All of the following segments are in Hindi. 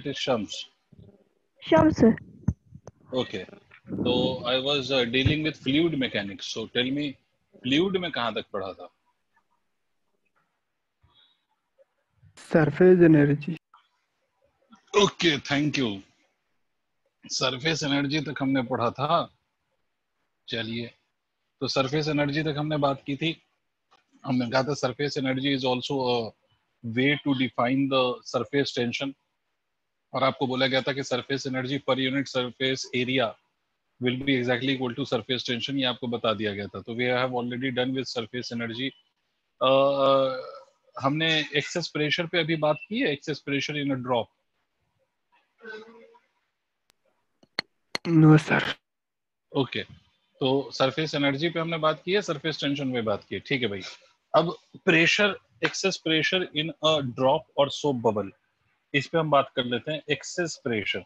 it is Shams. Shams. Okay. So I was uh, dealing with fluid mechanics. So tell me, fluid में कहाँ तक पढ़ा था? Surface energy okay thank you surface energy तक हमने पढ़ा था चलिए तो सरफेस एनर्जी तक हमने बात की थी हमने कहा था surface energy is also way to define the surface tension और आपको बोला गया था कि surface energy per unit surface area will be exactly equal to surface tension ये आपको बता दिया गया था। तो we have already done with surface energy हमने एक्सेस प्रेशर पे अभी बात की है? Excess pressure in a drop no sir okay तो सरफेस एनर्जी पे हमने बात की है सरफेस टेंशन पे बात की है। ठीक है भाई। अब pressure excess pressure in a drop और सोप बबल इस पे हम बात कर लेते हैं excess pressure.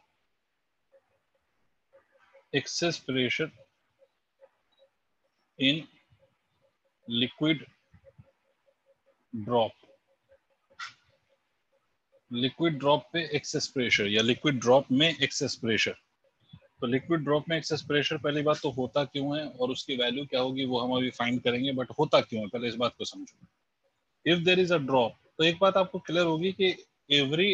Excess pressure in liquid drop. Liquid drop पे एक्सेस प्रेशर या लिक्विड ड्रॉप में एक्सेस प्रेशर। तो लिक्विड ड्रॉप में एक्सेस प्रेशर पहली बात तो होता क्यों है और उसकी वैल्यू क्या होगी वो हम अभी फाइंड करेंगे, बट होता क्यों है? पहले इस बात को समझो। If there is a drop तो एक बात आपको क्लियर होगी कि every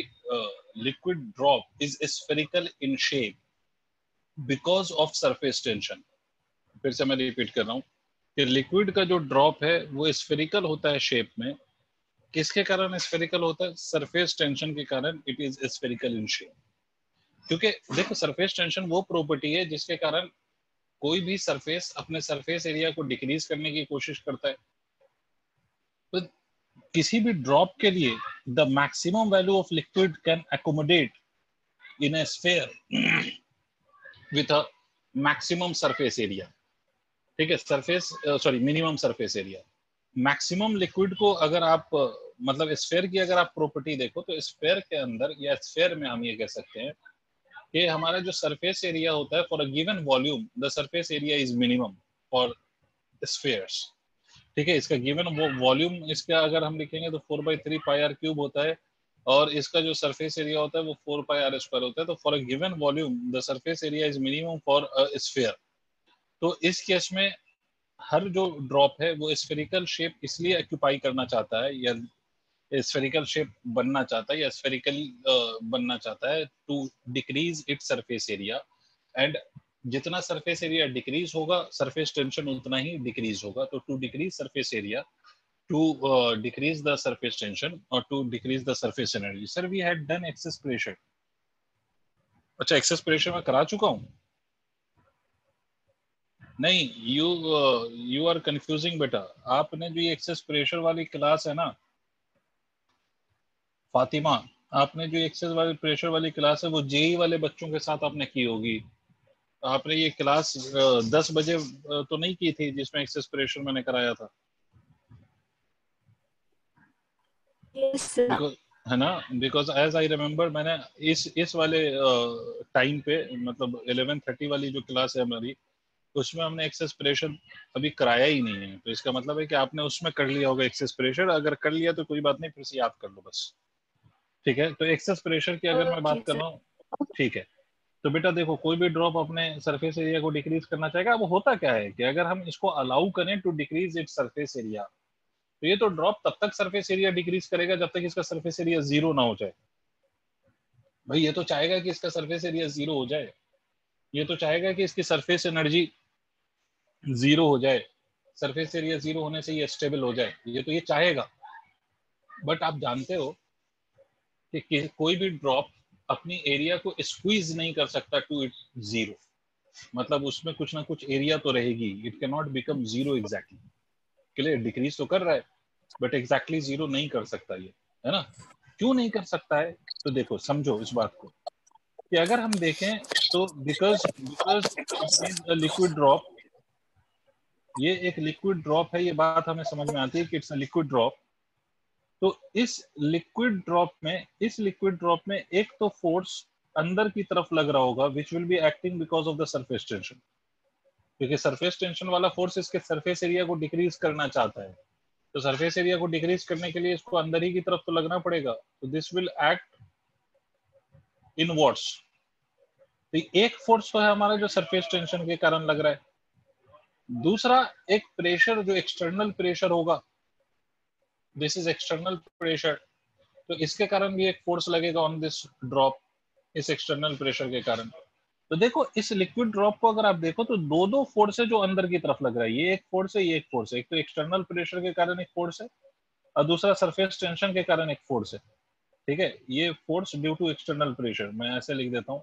liquid drop is spherical in shape because of surface tension फिर से मैं रिपीट कर रहा हूँ कि लिक्विड का जो ड्रॉप है, वो स्फेरिकल होता है शेप में। किसके कारण स्फेरिकल होता है? सरफेस टेंशन के कारण it is spherical in shape क्योंकि देखो सरफेस टेंशन वो प्रॉपर्टी है जिसके कारण कोई भी सरफेस अपने सरफेस एरिया को डिक्रीज करने की कोशिश करता है। किसी भी ड्रॉप के लिए the maximum value of liquid can accommodate in a sphere with a maximum surface area ठीक है? Surface sorry minimum surface area maximum liquid को अगर आप मतलब स्फेयर की अगर आप प्रॉपर्टी देखो तो स्फेयर के अंदर या स्फेयर में हम ये कह सकते हैं कि हमारा जो सरफेस एरिया होता है for a given volume the surface area is minimum for spheres ठीक है, इसका गिवन वो वॉल्यूम इसका अगर हम लिखेंगे तो four by three pi R cube होता है और इसका जो सरफेस एरिया होता है वो फोर पाई आर स्क्वायर होता है। तो for a given volume the surface area is minimum for a sphere तो इस केस में हर जो ड्रॉप है, वो स्फेरिकल शेप इसलिए ऑक्यूपाई करना चाहता है या स्फेरिकल शेप बनना चाहता है या स्फेरिकल बनना चाहता है to decrease it surface area and जितना सरफेस एरिया डिक्रीज होगा सरफेस टेंशन उतना ही डिक्रीज होगा। तो to decrease surface area to decrease the surface tension और to decrease the surface energy sir we had done excess pressure अच्छा एक्सेस प्रेशर मैं करा चुका हूँ। नहीं यू यू आर कंफ्यूजिंग बेटा। आपने जो एक्सेस प्रेशर वाली क्लास है ना, फातिमा, आपने जो एक्सेस वाली प्रेशर वाली क्लास है, वो जेई वाले बच्चों के साथ आपने की होगी। आपने ये क्लास दस बजे तो नहीं की थी जिसमें एक्सेस प्रेशर मैंने कराया था? Yes, है ना? बिकॉज़ एज आई रिमेम्बर मैंने इस इस वाले टाइम पे मतलब 11:30 वाली जो क्लास है हमारी उसमें हमने एक्सेस प्रेशर अभी कराया ही नहीं है। तो इसका मतलब है कि आपने उसमें कर लिया होगा एक्सेस प्रेशर। अगर कर लिया तो कोई बात नहीं फिर से याद कर लो बस। ठीक है? तो एक्सेस प्रेशर की अगर मैं बात कर रहा हूँ ठीक है। तो बेटा देखो, कोई भी ड्रॉप अपने सरफेस एरिया को डिक्रीज करना चाहेगा, अब होता क्या है कि अगर हम इसको अलाउ करें to decrease it surface area तो ये तो ड्रॉप तब तक सरफेस एरिया डिक्रीज करेगा जब तक इसका सरफेस एरिया ज़ीरो ना हो जाए। भाई, ये तो चाहेगा कि इसका सरफेस एरिया ज़ीरो हो जाए। ये तो चाहेगा कि इसकी सरफेस एनर्जी ज़ीरो हो जाए। सरफेस एरिया ज़ीरो होने से ये स्टेबल हो जाए। ये तो ये चाहेगा। बट आप जानते हो कि कोई भी ड्रॉप अपनी एरिया को स्क्वीज नहीं कर सकता टू इट ज़ीरो मतलब उसमें कुछ ना कुछ एरिया तो रहेगी. It can not become zero exactly clear decrease तो कर रहा है बट एग्जैक्टली ज़ीरो नहीं कर सकता ये, है ना? क्यों नहीं कर सकता है? तो देखो, समझो इस बात को कि अगर हम देखें तो बिकॉज़ बिकॉज़ लिक्विड ड्रॉप ये एक लिक्विड ड्रॉप है, ये बात हमें समझ में आती है कि इट्स लिक्विड ड्रॉप तो इस लिक्विड ड्रॉप में, इस लिक्विड ड्रॉप में एक तो फोर्स अंदर की तरफ़ लग रहा होगा which will be acting because of the surface tension क्योंकि सरफेस टेंशन वाला फोर्स इसके सरफेस एरिया को डिक्रीज करना चाहता है। तो सरफेस एरिया को डिक्रीज करने के लिए इसको अंदर ही की तरफ़ तो लगना पड़ेगा। तो this will act inwards तो एक फोर्स तो है हमारा जो सरफेस टेंशन के कारण लग रहा है। दूसरा, एक प्रेशर जो एक्सटर्नल प्रेशर होगा दिस इज़ एक्सटर्नल प्रेशर तो इसके कारण भी एक फोर्स लगेगा ऑन दिस ड्रॉप इस एक्सटर्नल प्रेशर के कारण। तो देखो, इस लिक्विड ड्रॉप को अगर आप देखो तो दो दो फोर्स है जो अंदर की तरफ़ लग रहा है। ये एक फोर्स है, ये एक फोर्स है। एक तो एक्सटर्नल प्रेशर के कारण एक फोर्स है, और दूसरा सरफेस टेंशन के कारण एक फोर्स है। ठीक है? ये force due to external pressure मैं ऐसे लिख देता हूँ।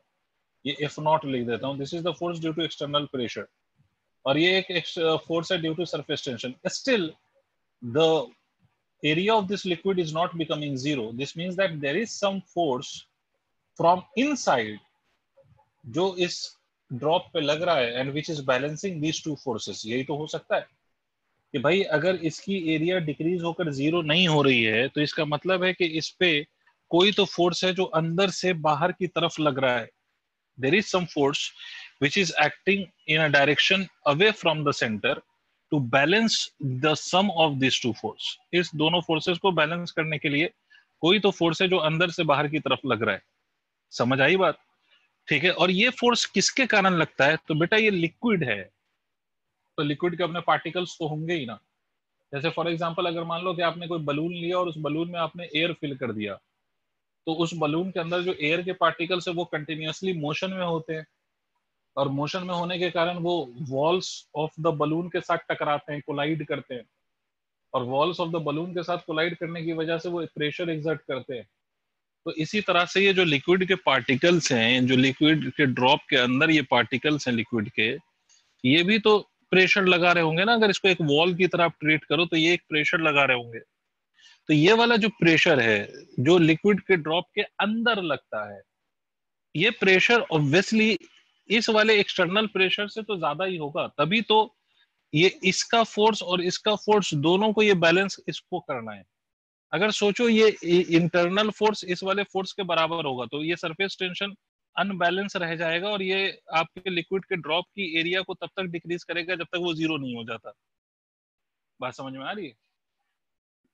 ये एफ़ नॉट लिख देता हूँ। This is the force due to external pressure और ये एक फोर्स है due to surface tension still the area of this liquid is not becoming zero. This means that there is some force from inside जो इस ड्रॉप पे लग रहा है and which is balancing these two forces यही तो हो सकता है कि भाई अगर इसकी एरिया डिक्रीज होकर ज़ीरो नहीं हो रही है तो इसका मतलब है कि इस पे कोई तो फोर्स है जो अंदर से बाहर की तरफ़ लग रहा है। There is some force which is acting in a direction away from the centre to balance the sum of this two force इस दोनों फोर्सेस को बैलेंस करने के लिए कोई तो फोर्स है जो अंदर से बाहर की तरफ़ लग रहा है। समझ आई बात? ठीक है, और ये फोर्स किसके कारण लगता है? तो बेटा ये लिक्विड है। तो लिक्विड के अपने पार्टिकल्स तो होंगे ही ना। जैसे फॉर एग्ज़ाम्पल अगर मान लो कि आपने कोई बलून लिया और उस बलून में आपने एयर फिल कर दिया तो उस बलून के अंदर जो एयर के पार्टिकल्स है वो कंटिन्यूसली मोशन में होते हैं। और मोशन में होने के कारण वो वॉल्स ऑफ़ द बलून के साथ टकराते हैं कोलाइड करते हैं। और वॉल्स ऑफ़ द बलून के साथ कोलाइड करने की वजह से वो प्रेशर एग्जर्ट करते हैं। तो इसी तरह से ये जो लिक्विड के पार्टिकल्स हैं, जो लिक्विड के ड्रॉप के अंदर ये पार्टिकल्स हैं लिक्विड के, ये भी तो प्रेशर लगा रहे होंगे ना? अगर इसको एक वॉल की तरह ट्रीट करो तो ये एक प्रेशर लगा रहे होंगे। तो ये वाला जो प्रेशर है, जो लिक्विड के ड्रॉप के अंदर लगता है, ये प्रेशर ऑब्वियसली इस वाले एक्सटर्नल प्रेशर से तो ज़्यादा ही होगा। तभी तो ये इसका फोर्स और इसका फोर्स दोनों को ये बैलेंस इसको करना है। अगर सोचो ये इंटरनल फोर्स इस वाले फोर्स के बराबर होगा तो ये सरफेस टेंशन अनबैलेंस रह जाएगा और ये आपके लिक्विड के ड्रॉप की एरिया को तब तक डिक्रीज करेगा जब तक वो ज़ीरो नहीं हो जाता। बात समझ में आ रही है?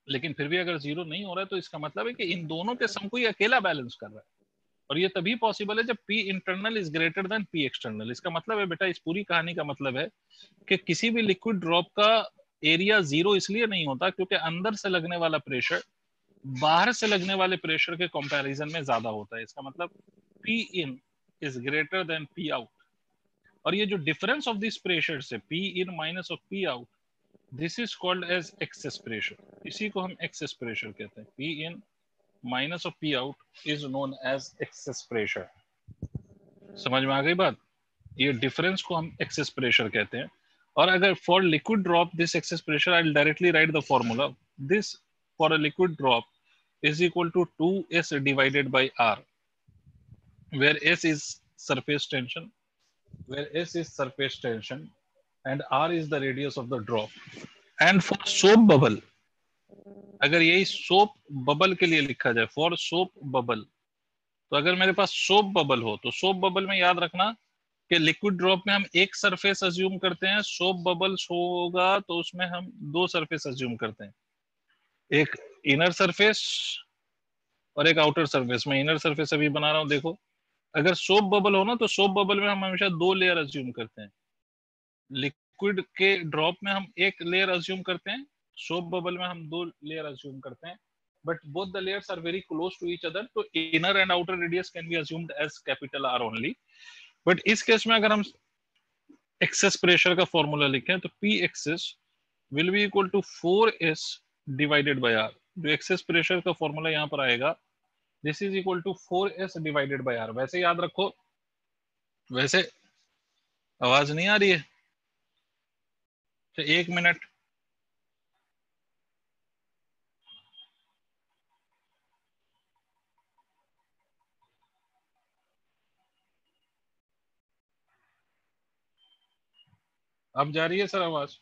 लेकिन फिर भी अगर ज़ीरो नहीं हो रहा है तो इसका मतलब है कि इन दोनों के सम को ये अकेला बैलेंस कर रहा है। और ये तभी पॉसिबल है जब P internal is greater than P external इसका मतलब है बेटा, इस पूरी कहानी का मतलब है कि किसी भी लिक्विड ड्रॉप का एरिया ज़ीरो इसलिए नहीं होता क्योंकि अंदर से लगने वाला प्रेशर बाहर से लगने वाले प्रेशर के कंपैरिजन में ज़्यादा होता है। इसका मतलब P in is greater than P out और ये जो डिफरेंस ऑफ़ दिस प्रेशर से P in minus of P out this is called as excess pressure इसी को हम एक्सेस प्रेशर कहते हैं। P in minus of P out is known as excess pressure समझ में आ गई बात? ये डिफरेंस को हम एक्सेस प्रेशर कहते हैं। और अगर for liquid drop this excess pressure I directly write the formula this for a liquid drop is equal to two S divided by R where S is surface tension where S is surface tension and R is the radius of the drop and for soap bubble अगर यही सोप बबल के लिए लिखा जाए फॉर सोप बबल तो अगर मेरे पास सोप बबल हो तो सोप बबल में याद रखना कि लिक्विड ड्रॉप में हम एक सरफेस अज्यूम करते हैं सोप बबल्स होगा तो उसमें हम दो सरफेस अज्यूम करते हैं। एक इनर सरफेस और एक आउटर सरफेस में इनर सरफेस अभी बना रहा हूँ, देखो। अगर सोप बबल हो ना तो सोप बबल में हम हमेशा दो लेयर अज्यूम करते हैं। लिक्विड के ड्रॉप में हम एक लेयर अज्यूम करते हैं सोप बबल में हम दो लेयर अज्यूम करते हैं, but both the layers are very close to each other so inner and outer radius can be assumed as capital r only. But इस केस में अगर हम एक्सेस प्रेशर का फॉर्मूला लिखें तो P excess will be equal to four S divided by R जो एक्सेस प्रेशर का फॉर्मूला यहाँ पर आएगा this is equal to four S divided by R वैसे याद रखो, वैसे आवाज़ नहीं आ रही है। तो एक मिनट अब जा रही है सर आवाज़?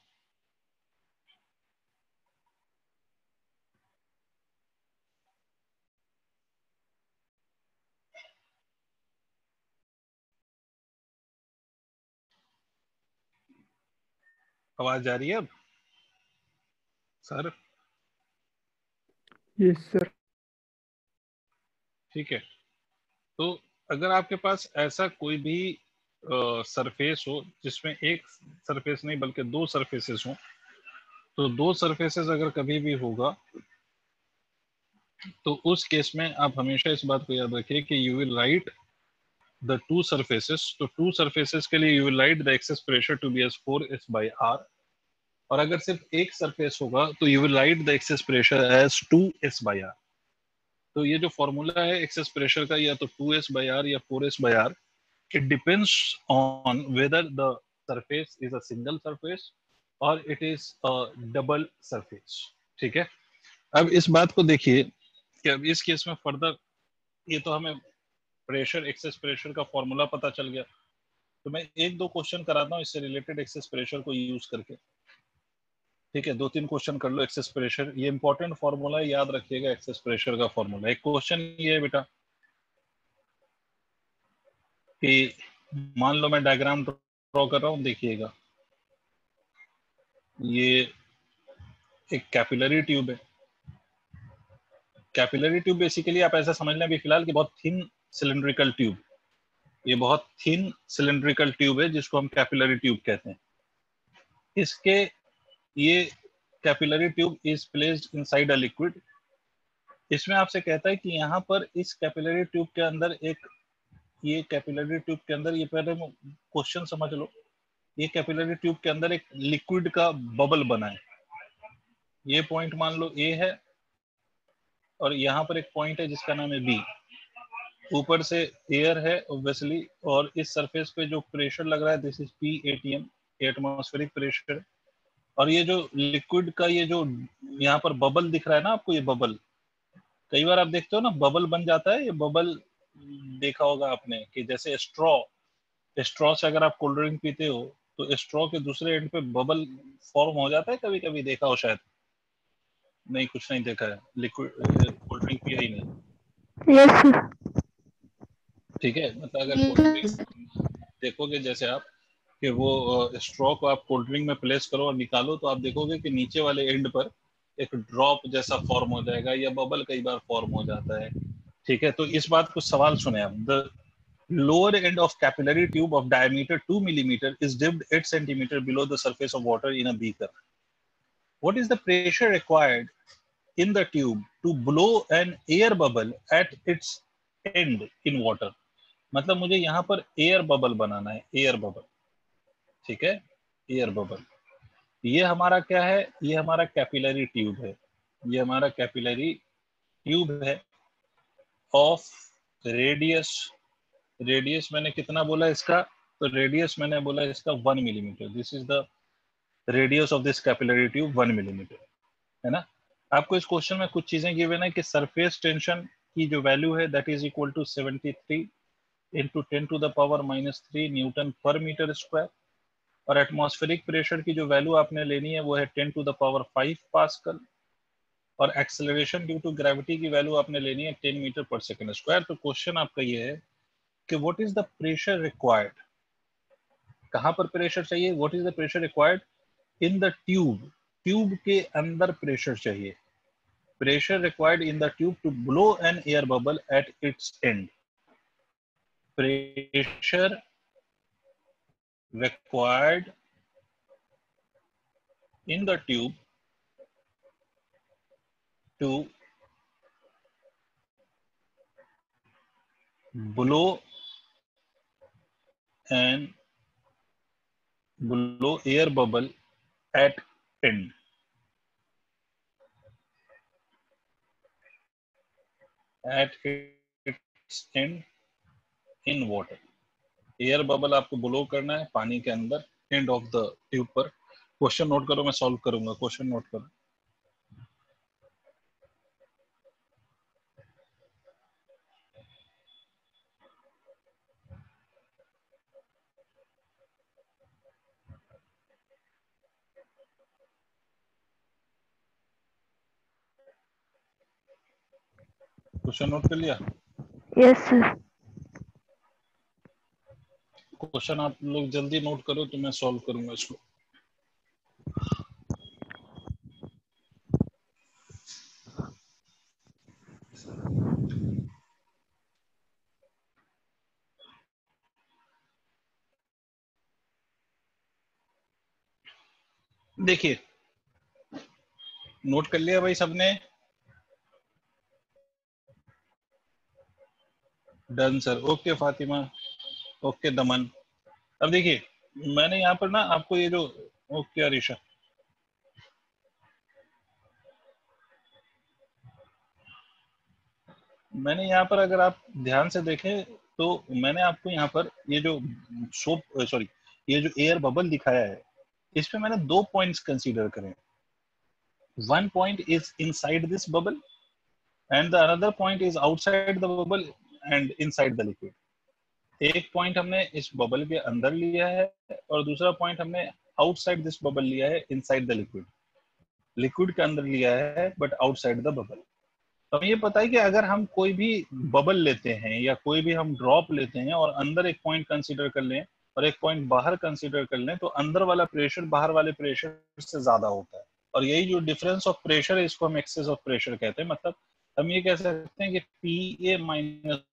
आवाज़ जा रही है अब? सर? यस सर ठीक है। तो अगर आपके पास ऐसा कोई भी सरफेस हो, जिसमें एक सरफेस नहीं, बल्कि दो सरफेसेस हो। तो दो सरफेसेस अगर कभी भी होगा तो उस केस में आप हमेशा इस बात को याद रखिए कि you will write the two surfaces तो टू सरफेसेस के लिए you will write the excess pressure to be S four S by R और अगर सिर्फ़ एक सरफेस होगा तो you will write the excess pressure as two S by R तो ये जो फॉर्मूला है एक्सेस प्रेशर का, या तो टू एस बाई आर या four S by R it depends on whether the surface is a single surface or it is a double surface. ठीक है? अब इस बात को देखिए कि अब इस केस में फर्दर ये तो हमें प्रेशर एक्सेस प्रेशर का फॉर्मूला पता चल गया। तो मैं एक दो क्वेश्चन कराता हूँ, इससे रिलेटेड एक्सेस प्रेशर को यूज़ करके। ठीक है? दो तीन क्वेश्चन कर लो एक्सेस प्रेशर ये इंपॉर्टेंट फॉर्मूला याद रखिएगा एक्सेस प्रेशर का फॉर्मूला एक क्वेश्चन ये है बेटा कि मान लो मैं डायग्राम ड्रॉ कर रहा हूँ, देखिएगा। ये एक कैपिलरी ट्यूब है। कैपिलरी ट्यूब बेसिकली आप ऐसा समझ लें, अभी फ़िलहाल कि बहुत थिन सिलेंड्रिकल ट्यूब ये बहुत थिन सिलेंड्रिकल ट्यूब है, जिसको हम कैपिलरी ट्यूब कहते हैं। इसके ये capillary tube is placed inside a liquid इसमें आपसे कहता है कि यहाँ पर इस कैपिलरी ट्यूब के अंदर एक ये कैपिलरी ट्यूब के अंदर, ये पहले क्वेश्चन समझ लो। ये कैपिलरी ट्यूब के अंदर एक लिक्विड का बबल बना है। ये पॉइंट मान लो ए है और यहाँ पर एक पॉइंट है जिसका नाम है बी ऊपर से एयर है ऑब्वियसली और इस सरफेस पे जो प्रेशर लग रहा है this is P ATM atmospheric pressure और ये जो लिक्विड का ये जो यहाँ पर बबल दिख रहा है ना आपको, ये बबल कई बार आप देखते हो ना बबल बन जाता है, ये बबल देखा होगा आपने कि जैसे स्ट्रॉ स्ट्रॉ से अगर आप कोल्ड ड्रिंक पीते हो तो स्ट्रॉ के दूसरे एंड पे बबल फॉर्म हो जाता है कभी कभी देखा हो शायद? नहीं कुछ नहीं देखा है। लिक्विड कोल्ड ड्रिंक पिया ही नहीं। यस ठीक है? मतलब अगर कोल्ड ड्रिंक देखोगे जैसे आप कि वो स्ट्रॉ को आप कोल्ड ड्रिंक में प्लेस करो और निकालो तो आप देखोगे कि नीचे वाले एंड पर एक ड्रॉप जैसा फॉर्म हो जाएगा या बबल कई बार फॉर्म हो जाता है। ठीक है? तो इस बात को सवाल सुने आप the lower end of capillary tube of diameter two millimetre is dipped at centimetre below the surface of water in a beaker is the pressure required in the tube to blow an air bubble at its end in water मतलब मुझे यहाँ पर एयर बबल बनाना है एयर बबल ठीक है? एयर बबल ये हमारा क्या है? ये हमारा कैपिलरी ट्यूब है। ये हमारा कैपिलरी ट्यूब है। ऑफ़ रेडियस रेडियस मैंने कितना बोला इसका? तो रेडियस मैंने बोला इसका one millimetre this is the radius of this capillary tube one millimetre है ना? आपको इस क्वेश्चन में कुछ चीज़ें गिवन है कि सरफेस टेंशन की जो वैल्यू है that is equal to 73 into ten to the power minus three newton पर मीटर स्क्वायर और एटमॉस्फेरिक प्रेशर की जो वैल्यू आपने लेनी है, वो है ten to the power five pascal. और एक्सेलरेशन ड्यू टू ग्रेविटी की वैल्यू आपने लेनी है टेन मीटर पर सेकेंड स्क्वायर तो क्वेश्चन आपका ये है कि what is the pressure required कहाँ पर प्रेशर चाहिए? What is the pressure required in the tube tube के अंदर प्रेशर चाहिए। Pressure required in the tube to blow an air bubble at its end pressure required in the tube to blow and blow air bubble at end. At its end, in water. Air bubble आपको ब्लो करना है, पानी के अंदर एंड ऑफ़ द ट्यूब पर क्वेश्चन नोट करो, मैं सॉल्व करूँगा क्वेश्चन नोट करो क्वेश्चन नोट कर लिया यस सर क्वेश्चन आप लोग जल्दी नोट करो तो मैं सॉल्व करूँगा इसको. देखिए नोट कर लिया भाई सबने. Done sir. Okay Fatima, okay Daman. अब देखिए, मैंने यहाँ पर ना आपको ये जो, ओके अरिशा। मैंने यहाँ पर अगर आप ध्यान से देखें तो मैंने आपको यहाँ पर ये जो सोप सॉरी ये जो एयर बबल दिखाया है, इस पे मैंने दो पॉइंट्स कंसीडर करें one point is inside this bubble and the another point is outside the bubble and inside the liquid एक पॉइंट हमने इस बबल के अंदर लिया है और दूसरा पॉइंट हमने आउटसाइड दिस बबल लिया है इनसाइड द लिक्विड लिक्विड के अंदर लिया है बट आउटसाइड द बबल तो हमें ये पता है कि अगर हम कोई भी बबल लेते हैं या कोई भी हम ड्रॉप लेते हैं और अंदर एक पॉइंट कंसीडर कर लें और एक पॉइंट बाहर कंसीडर कर लें तो अंदर वाला प्रेशर बाहर वाले प्रेशर से ज़्यादा होता है। और यही जो डिफरेंस ऑफ़ प्रेशर है, इसको हम एक्सेस ऑफ़ प्रेशर कहते हैं। मतलब हम ये कह सकते हैं कि P A minus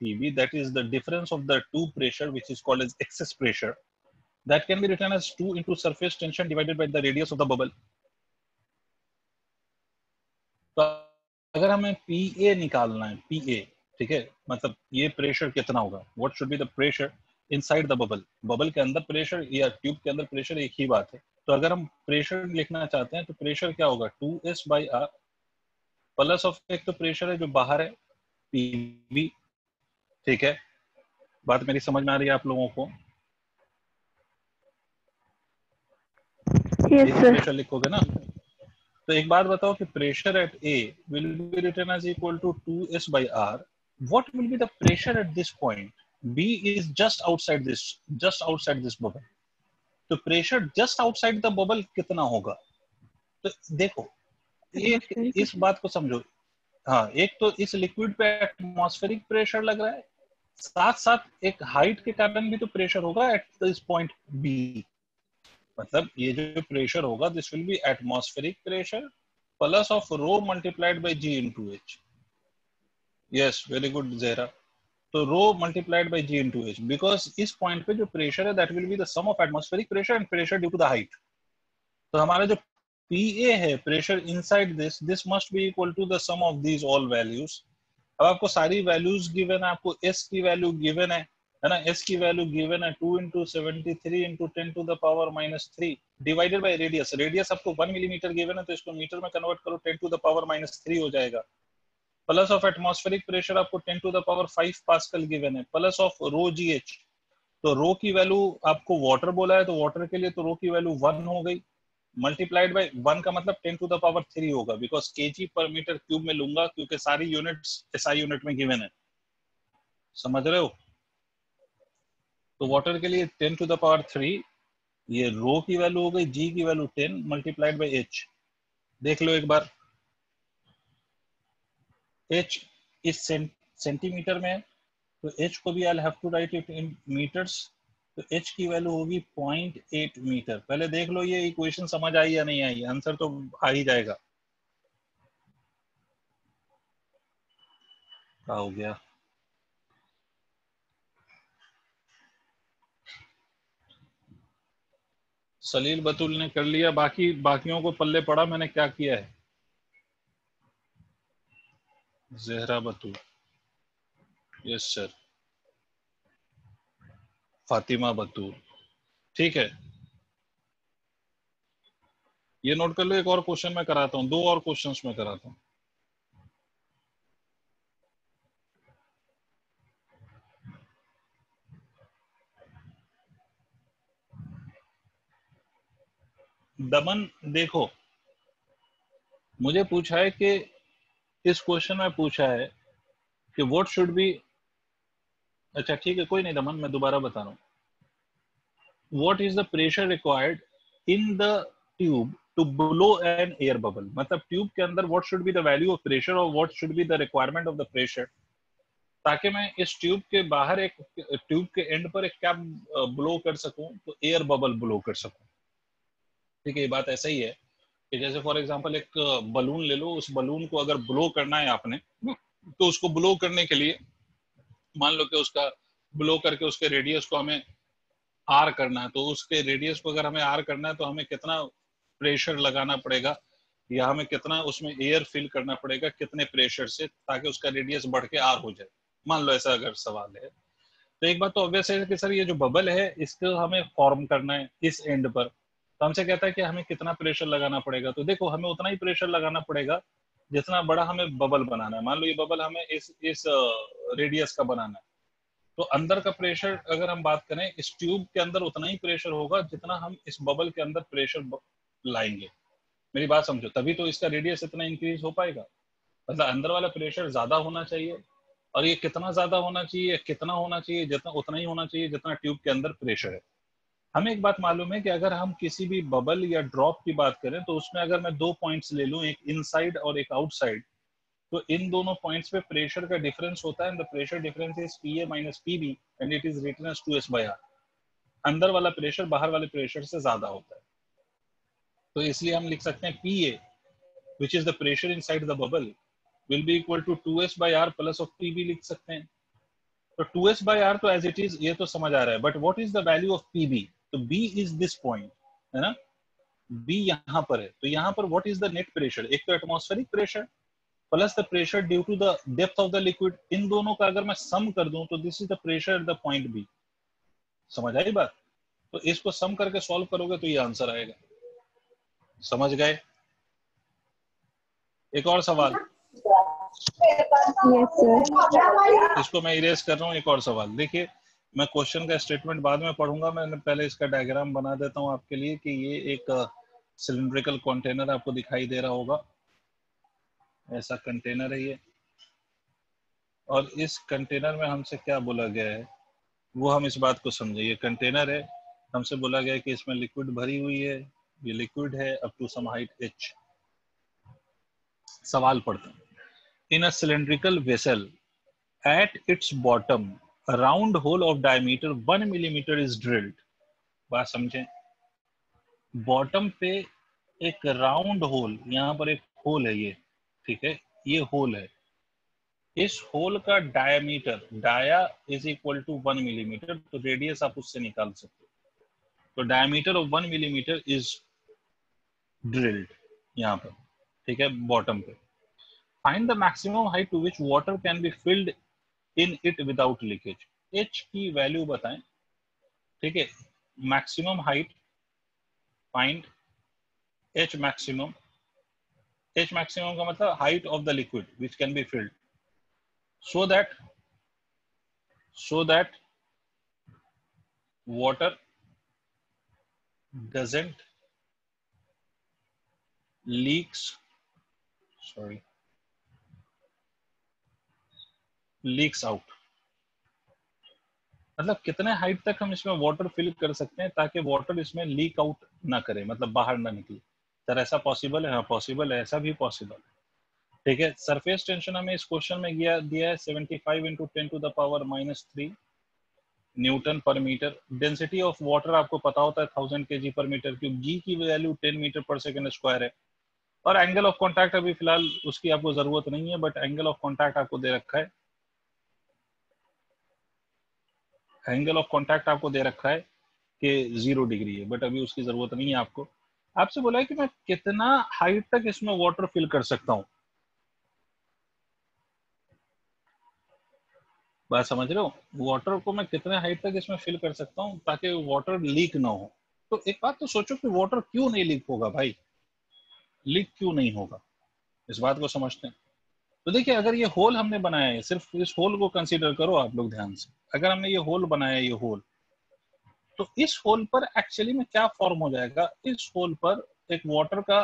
P B that is the difference of the two pressure which is called as excess pressure that can be written as 2 into surface tension divided by the radius of the bubble. तो अगर हमें ए निकालना है ए ठीक है? मतलब ये प्रेशर कितना होगा? What should be the pressure inside the bubble bubble के अंदर प्रेशर या ट्यूब के अंदर प्रेशर एक ही बात है। तो अगर हम प्रेशर लिखना चाहते हैं तो प्रेशर क्या होगा? Two S by R plus of एक तो प्रेशर है जो बाहर है पी बी ठीक है? बात मेरी समझ में आ रही है आप लोगों को? Yes प्रेशर लिखोगे ना? तो एक बात बताओ कि pressure at A will be written as equal to two S by R what will be the pressure at this point? B is just outside this just outside this bubble. तो pressure just outside the bubble कितना होगा? तो देखो एक इस बात को समझो। हाँ एक तो इस लिक्विड पे एटमॉस्फेरिक प्रेशर लग रहा है साथ साथ एक हाइट के कारण भी तो प्रेशर होगा एट दिस पॉइंट बी मतलब ये जो प्रेशर होगा this will be atmospheric pressure plus of rho multiplied by g into h yes very good Zehra तो rho multiplied by g into h because इस पॉइंट पे जो प्रेशर है that will be the sum of atmospheric pressure and pressure due to the height तो हमारा जो पी ए है pressure inside this this must be equal to the sum of these all values अब आपको सारी वैल्यूज़ गिवन है, आपको एस की वैल्यू गिवन है है ना? एस की वैल्यू गिवन है two into seventy three into ten to the power minus three divided by radius radius आपको वन मिलीमीटर गिवन है तो इसको मीटर में कन्वर्ट करो ten to the power minus three हो जाएगा। प्लस ऑफ़ एटमॉस्फेरिक प्रेशर आपको ten to the power five pascal given है। Plus of rho g h तो रो की वैल्यू आपको वाटर बोला है तो वाटर के लिए तो रो की वैल्यू वन हो गई। मल्टीप्लाइड बाय वन का मतलब ten to the power three होगा because K G per meter cube में लूँगा, क्योंकि सारी यूनिट्स एसआई यूनिट में गिवन है। समझ रहे हो? तो वाटर के लिए ten to the power three ये रो की वैल्यू हो गई जी की value ten multiplied by H देख लो एक बार। एच इस सेंटीमीटर में तो एच को भी I have to write it in metres तो एच की वैल्यू होगी पॉइंट एट मीटर पहले देख लो ये इक्वेशन समझ आई या नहीं आई? आंसर तो आ ही जाएगा। हो गया? सलील बतुल ने कर लिया। बाकी, बाकियों को पल्ले पड़ा, मैंने क्या किया है? जहरा बतूल। Yes sir Fatima Batool. ठीक है? ये नोट कर लो, एक और क्वेश्चन में कराता हूँ, दो और क्वेश्चंस में कराता हूँ। दमन, देखो, मुझे पूछा है कि, इस क्वेश्चन में पूछा है कि व्हाट शुड बी अच्छा ठीक है, कोई नहीं दमन मैं दोबारा बता रहा हूँ। What is the pressure required in the tube to blow an air bubble मतलब ट्यूब के अंदर what should be the value of pressure और what should be the requirement of the pressure ताकि मैं इस ट्यूब के बाहर एक ट्यूब के एंड पर एक क्या ब्लो कर सकूँ तो एयर बबल ब्लो कर सकूँ। ठीक है, ये बात ऐसा ही है कि जैसे फॉर एग्जांपल एक बलून ले लो, उस बलून को अगर ब्लो करना है आपने तो उसको ब्लो करने के लिए मान लो कि उसका ब्लो करके उसके रेडियस को हमें आर करना है तो उसके रेडियस को अगर हमें आर करना है तो हमें कितना प्रेशर लगाना पड़ेगा? या हमें कितना उसमें एयर फिल करना पड़ेगा? कितने प्रेशर से ताकि उसका रेडियस बढ़ के आर हो जाए? मान लो ऐसा अगर सवाल है। तो एक बात तो ऑब्वियस है कि सर ये जो बबल है, इसको हमें फॉर्म करना है इस एंड पर। तो हमसे कहता है कि हमें कितना प्रेशर लगाना पड़ेगा? तो देखो, हमें उतना ही प्रेशर लगाना पड़ेगा जितना बड़ा हमें बबल बनाना है। मान लो ये बबल हमें इस इस रेडियस का बनाना है। तो अंदर का प्रेशर अगर हम बात करें, इस ट्यूब के अंदर उतना ही प्रेशर होगा जितना हम इस बबल के अंदर प्रेशर लाएँगे। मेरी बात समझो, तभी तो इसका रेडियस इतना इंक्रीज हो पाएगा। मतलब अंदर वाला प्रेशर ज़्यादा होना चाहिए और ये कितना ज़्यादा होना चाहिए, कितना होना चाहिए, जितना, उतना ही होना चाहिए जितना ट्यूब के अंदर प्रेशर है। हमें एक बात मालूम है कि अगर हम किसी भी बबल या ड्रॉप की बात करें तो उसमें अगर मैं दो पॉइंट्स ले लूँ, एक इनसाइड और एक आउटसाइड तो इन दोनों पॉइंट्स पे प्रेशर का डिफरेंस होता है and the pressure difference is P A minus P B and it is written two S by R अंदर वाला प्रेशर बाहर वाले प्रेशर से ज़्यादा होता है। तो इसलिए हम लिख सकते हैं P A which is the pressure inside the bubble will be equal to two S by R plus of P B लिख सकते हैं। तो टू एस बाई तो एज इट इज़ ये तो समझ आ रहा है but what is the value of P B तो बी इज़ दिस पॉइंट है ना? बी यहाँ पर है। तो यहाँ पर what is the net pressure एक तो atmospheric pressure plus the pressure due to the depth of the liquid इन दोनों का अगर मैं सम कर दूँ तो this is the pressure at the point B समझ आई बात? तो इसको सम करके सॉल्व करोगे तो ये आंसर आएगा। समझ गए? एक और सवाल। Yes sir. इसको मैं इरेज कर रहा हूँ एक और सवाल। देखिए मैं क्वेश्चन का स्टेटमेंट बाद में पढ़ूँगा मैं पहले इसका डायग्राम बना देता हूँ आपके लिए कि ये एक सिलिंड्रिकल कंटेनर आपको दिखाई दे रहा होगा। ऐसा कंटेनर है ये। और इस कंटेनर में हमसे क्या बोला गया है, वो हम इस बात को समझे। ये कंटेनर है, हमसे बोला गया है कि इसमें लिक्विड भरी हुई है, ये लिक्विड है up to some height h सवाल पढ़ते in a cylindrical vessel at its bottom a round hole of one millimeter is drilled. बात समझें। बॉटम पे एक राउंड होल यहाँ पर एक होल है ये, ठीक है? ये होल है। इस होल का diameter dia is equal to one millimetre तो रेडियस आप उससे निकाल सकते हो। तो diameter of one millimetre is drilled यहाँ पर, ठीक है? बॉटम पे। Find the maximum height to which water can be filled in it without leakage h की वैल्यू बताएँ। ठीक है? Maximum height find h maximum h maximum का मतलब height of the liquid which can be filled so that so that water doesn't leaks, sorry leaks out मतलब कितने हाइट तक हम इसमें वाटर फिल कर सकते हैं ताकि वाटर इसमें लीक आउट ना करे मतलब बाहर ना निकले। सर, ऐसा पॉसिबल है? हाँ पॉसिबल है, ऐसा भी पॉसिबल है। ठीक है सरफेस टेंशन हमें इस क्वेश्चन में दिया है 75 five into ten to the power minus three newton पर मीटर डेंसिटी ऑफ़ वाटर आपको पता होता है थाउज़ेंड के जी पर मीटर क्यूब जी की वैल्यू टेन मीटर पर सेकेंड स्क्वायर है। और एंगल ऑफ़ कॉन्टैक्ट अभी फ़िलहाल उसकी आपको ज़रूरत नहीं है बट एंगल ऑफ़ कॉन्टैक्ट आपको दे रखा है। एंगल ऑफ़ कॉन्टैक्ट आपको दे रखा है कि ज़ीरो डिग्री है बट अभी उसकी ज़रूरत नहीं है आपको। आपसे बोला है कि मैं कितना हाइट तक इसमें वाटर फिल कर सकता हूँ? बात समझ रहे हो? वाटर को मैं कितने हाइट तक इसमें फिल कर सकता हूँ ताकि वाटर लीक ना हो? तो एक बात तो सोचो कि वाटर क्यों नहीं लीक होगा भाई? लीक क्यों नहीं होगा? इस बात को समझते हैं। तो देखिए, अगर ये होल हमने बनाया है, सिर्फ़ इस होल को कंसीडर करो आप लोग ध्यान से। अगर हमने ये होल बनाया ये होल तो इस होल पर एक्चुअली में क्या फॉर्म हो जाएगा? इस होल पर एक वाटर का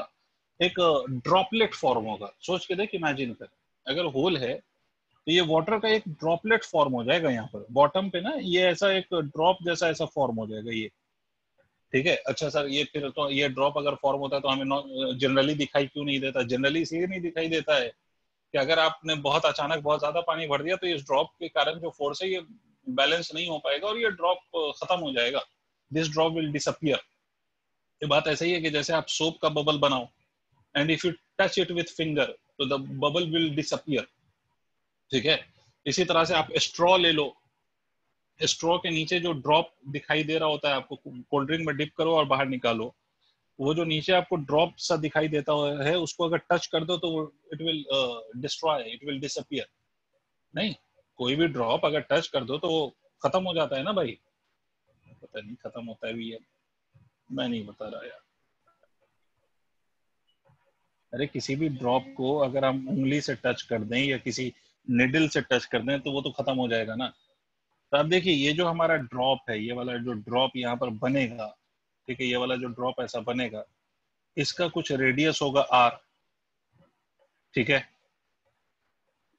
एक ड्रॉपलेट फॉर्म होगा। सोच के देख इमेजिन कर। अगर होल है तो ये वाटर का एक ड्रॉपलेट फॉर्म हो जाएगा यहाँ पर। बॉटम पे ना, ये ऐसा एक ड्रॉप जैसा ऐसा फॉर्म हो जाएगा ये। ठीक है? अच्छा सर, ये फिर तो ये ड्रॉप अगर फॉर्म होता है तो हमें जनरली दिखाई क्यों नहीं देता? जनरली इसलिए नहीं दिखाई देता है। कि अगर आपने बहुत अचानक बहुत ज़्यादा पानी भर दिया तो इस ड्रॉप के कारण जो फोर्स है, ये बैलेंस नहीं हो पाएगा और ये ड्रॉप खत्म हो जाएगा। दिस ड्रॉप विल डिसअपियर ये बात ऐसा ही है कि जैसे आप सोप का बबल बनाओ and if you touch it with finger तो द बबल विल डिसअपियर ठीक है? इसी तरह से आप स्ट्रॉ ले लो। स्ट्रॉ के नीचे जो ड्रॉप दिखाई दे रहा होता है आपको कोल्ड ड्रिंक में डिप करो और बाहर निकालो। वो जो नीचे आपको ड्रॉप सा दिखाई देता है, उसको अगर टच कर दो तो it will destroy it will disappear नहीं, कोई भी ड्रॉप अगर टच कर दो तो वो खत्म हो जाता है ना भाई? पता नहीं, खत्म होता है भी है मैं नहीं बता रहा यार। अरे किसी भी ड्रॉप को अगर हम उंगली से टच कर दें या किसी निडल से टच कर दें तो वो तो खत्म हो जाएगा ना। तो अब देखिए, ये जो हमारा ड्रॉप है, ये वाला जो ड्रॉप यहाँ पर बनेगा ठीक है, ये वाला जो ड्रॉप ऐसा बनेगा, इसका कुछ रेडियस होगा आर ठीक है?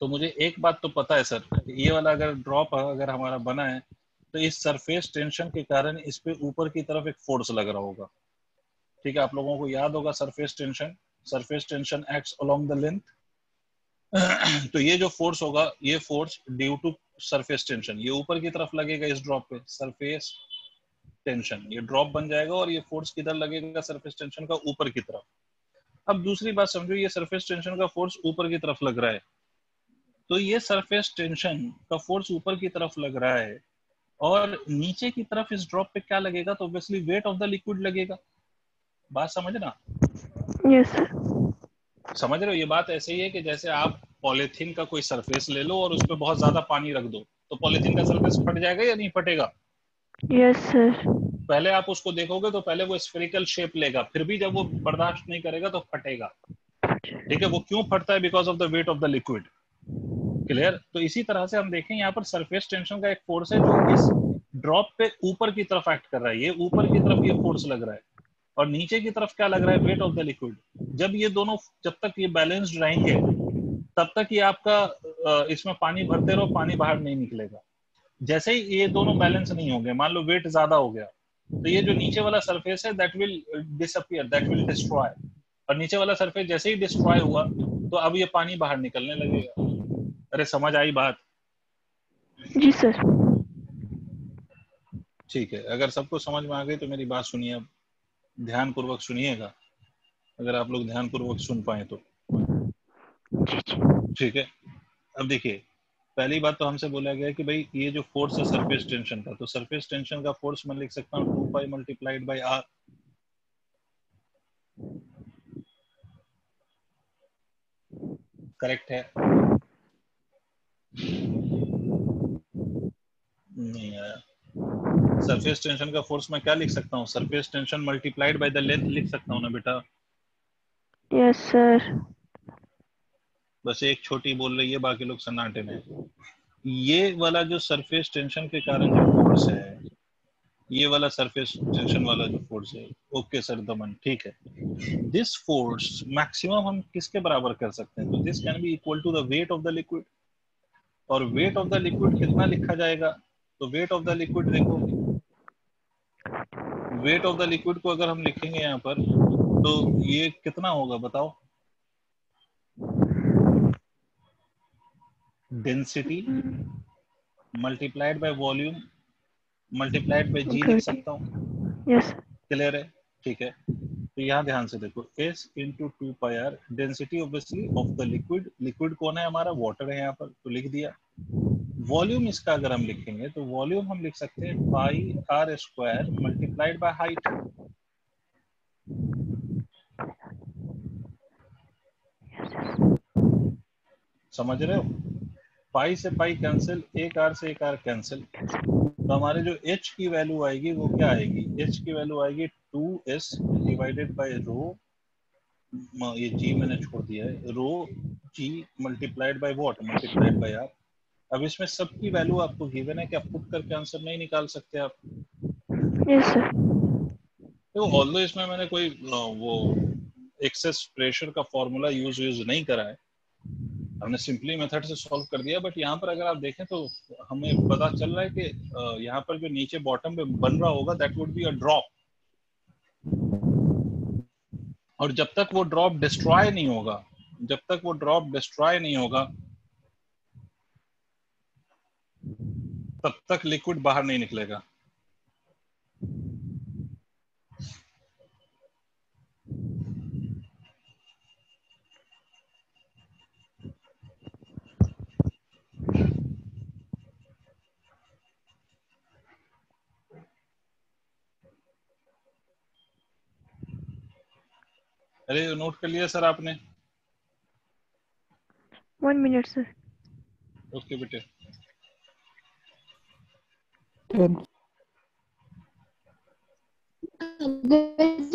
तो मुझे एक बात तो पता है सर ये वाला अगर ड्रॉप अगर हमारा बना है तो इस सरफेस टेंशन के कारण इस पे ऊपर की तरफ़ एक फोर्स लग रहा होगा। ठीक है, आप लोगों को याद होगा surface tension surface tension acts along the length तो ये जो फोर्स होगा, ये force due to surface tension ये ऊपर की तरफ़ लगेगा इस ड्रॉप पे सरफेस टेंशन ये ड्रॉप बन जाएगा और ये फोर्स किधर लगेगा? सरफेस टेंशन का ऊपर की तरफ़। अब दूसरी बात समझो ये सरफेस टेंशन का फोर्स ऊपर की तरफ़ लग रहा है। तो ये सरफेस टेंशन का फोर्स ऊपर की तरफ़ लग रहा है और नीचे की तरफ़ इस ड्रॉप पे क्या लगेगा? तो obviously weight of the liquid लगेगा। बात समझना यस समझ रहे हो? ये बात ऐसे ही है कि जैसे आप पॉलिथीन का कोई सरफेस ले लो और उस पर बहुत ज़्यादा पानी रख दो तो पॉलिथीन का सरफेस फट जाएगा या नहीं फटेगा? यस सर पहले आप उसको देखोगे तो पहले वो स्फेरिकल शेप लेगा, फिर भी जब वो बर्दाश्त नहीं करेगा तो फटेगा। ठीक है, वो क्यों फटता है? Because of the weight of the liquid clear तो इसी तरह से हम देखें, यहाँ पर सरफेस टेंशन का एक फोर्स है जो इस ड्रॉप पे ऊपर की तरफ़ एक्ट कर रहा है। ये ऊपर की तरफ़ ये फोर्स लग रहा है। और नीचे की तरफ़ क्या लग रहा है? वेट ऑफ़ द लिक्विड जब ये दोनों, जब तक ये बैलेंस्ड रहेंगे, तब तक ये आपका इसमें पानी भरते रहो, पानी बाहर नहीं निकलेगा। जैसे ही ये दोनों बैलेंस नहीं होंगे मान लो वेट ज़्यादा हो गया तो ये जो नीचे वाला सरफेस है that will disappear that will destroy और नीचे वाला सरफेस जैसे ही डिस्ट्रॉय हुआ तो अब ये पानी बाहर निकलने लगेगा। अरे समझ आई बात? जी सर। ठीक है अगर सबको समझ में आ गई तो मेरी बात सुनिए अब। ध्यान पूर्वक सुनिएगा अगर आप लोग ध्यान पूर्वक सुन पाए तो। ठीक है अब देखिए पहली बात तो हमसे बोला गया कि भाई, ये जो फोर्स है सरफेस टेंशन का तो सरफेस टेंशन का फोर्स मैं लिख सकता हूँ two pi multiplied by r correct है? नहीं आया सरफेस टेंशन का फोर्स मैं क्या लिख सकता हूँ? Surface tension multiplied by the length लिख सकता हूँ ना बेटा? यस सर बस एक छोटी बोल रही है, बाकी लोग सन्नाटे में ये वाला जो सरफेस टेंशन के कारण जो फोर्स है, ये वाला सरफेस टेंशन वाला जो फोर्स है ओके सर दमन, ठीक है। दिस फोर्स मैक्सिमम हम किसके बराबर कर सकते हैं? तो this can be equal to the weight of the liquid और वेट ऑफ़ द लिक्विड कितना लिखा जाएगा? तो वेट ऑफ़ द लिक्विड देखो। वेट ऑफ़ द लिक्विड को अगर हम लिखेंगे यहाँ पर तो ये कितना होगा, बताओ? Density multiplied by volume multiplied by g लिख सकता हूँ? यस क्लियर है? ठीक है। तो यहाँ ध्यान से देखो S into two pi r density obviously of the liquid liquid कौन है हमारा? वाटर है यहाँ पर तो लिख दिया। वॉल्यूम इसका अगर हम लिखेंगे तो वॉल्यूम हम लिख सकते हैं pi r square multiplied by height समझ रहे हो? पाई से पाई कैंसिल एक आर से एक आर कैंसिल तो हमारे जो h की वैल्यू आएगी वो क्या आएगी? H की वैल्यू आएगी two S divided by rho ये g मैंने छोड़ दिया है rho g multiplied by what multiplied by r अब इसमें सबकी वैल्यू आपको गिवन है कि आप पुट करके आंसर नहीं निकाल सकते आप। यस सर तो ऑल्दो इसमें मैंने कोई वो एक्सेस प्रेशर का फॉर्मूला यूज़ यूज़ नहीं करा है हमने सिंपली मेथड से सॉल्व कर दिया, बट यहाँ पर अगर आप देखें तो हमें पता चल रहा है कि यहाँ पर जो नीचे बॉटम पे बन रहा होगा that would be a drop और जब तक वो ड्रॉप डिस्ट्रॉय नहीं होगा, जब तक वो ड्रॉप डिस्ट्रॉय नहीं होगा, तब तक लिक्विड बाहर नहीं निकलेगा। अरे नोट कर लिया सर आपने। वन मिनट सर ओके बेटे।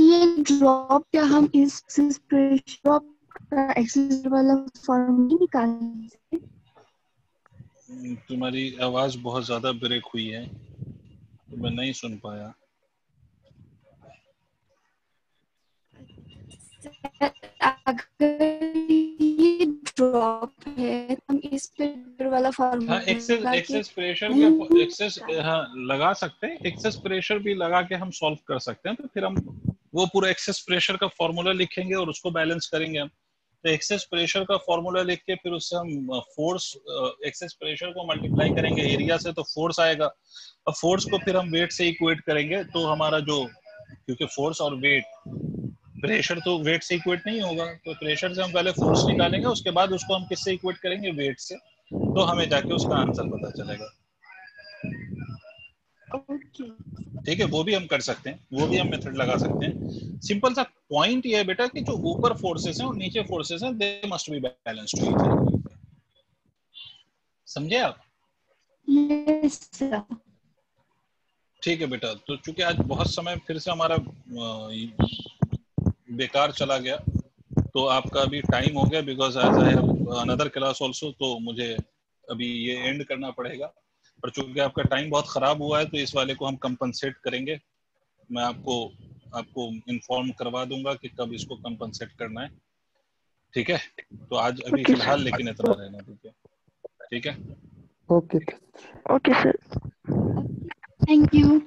ये ड्रॉप या हम इस ड्रॉप का एक्सेस वाला फॉर्म नहीं निकाल सकते तुम्हारी आवाज़ बहुत ज़्यादा ब्रेक हुई है। तो मैं नहीं सुन पाया। अगर ये ड्रॉप है हम इस पे वाला हाँ एक्सेस एक्सेस प्रेशर के एक्सेस हाँ लगा सकते हैं। एक्सेस प्रेशर भी लगा के हम सॉल्व कर सकते हैं। तो फिर हम वो पूरा एक्सेस प्रेशर का फॉर्मूला लिखेंगे और उसको बैलेंस करेंगे हम। तो एक्सेस प्रेशर का फॉर्मूला लिख के फिर उससे हम फोर्स एक्सेस प्रेशर को मल्टीप्लाई करेंगे एरिया से तो फोर्स आएगा। और फोर्स को फिर हम वेट से इक्वेट करेंगे। तो हमारा जो क्योंकि फोर्स और वेट प्रेशर तो वेट से इक्वेट नहीं होगा। तो प्रेशर से हम पहले फोर्स निकालेंगे उसके बाद उसको हम किससे इक्वेट करेंगे? वेट से। तो हमें जाके उसका आंसर पता चलेगा। ठीक है वो भी हम कर सकते हैं। वो भी हम मेथड लगा सकते हैं। सिंपल सा पॉइंट ये है बेटा कि जो ऊपर फोर्सेस हैं और नीचे फोर्सेस हैं they must be balanced to each समझे आप? ठीक है बेटा। तो चूँकि आज बहुत समय फिर से हमारा बेकार चला गया। तो आपका अभी टाइम हो गया because as I another class also तो मुझे अभी ये एंड करना पड़ेगा। पर चूँकि आपका टाइम बहुत खराब हुआ है तो इस वाले को हम कंपनसेट करेंगे। मैं आपको आपको इन्फॉर्म करवा दूँगा कि कब इसको कंपनसेट करना है। ठीक है? तो आज अभी Okay, फ़िलहाल लेकिन इतना रहना ठीक है? ठीक है? Okay okay sir thank you.